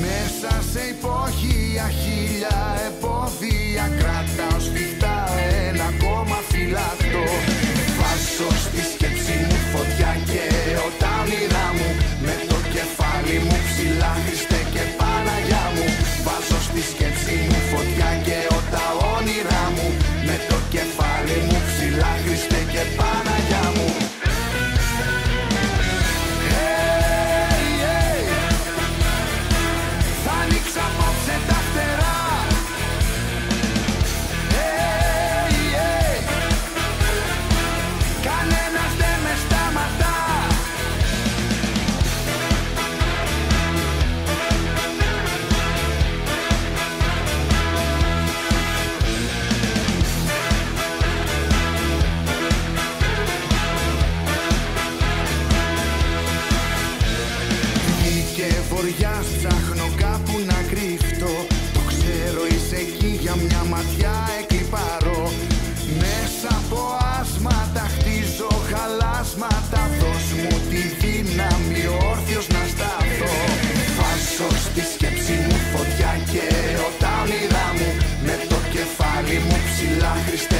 Μέσα σε υπόγεια χίλια εμπόδια Κρατάω σφιχτά ένα ακόμα φυλακτό. Βάζω στη σκέψη μου φωτιά και βοριάς ψάχνω κάπου να κρύφτω. Το ξέρω είσαι εκεί για μια ματιά εκλυπαρώ Μέσα από άσματα χτίζω χαλάσματα. Δώσ' μου τη δύναμη όρθιος να σταθώ. Βάζω στη σκέψη μου φωτιά και όνειρα μου Με το κεφάλι μου ψηλά Χριστέ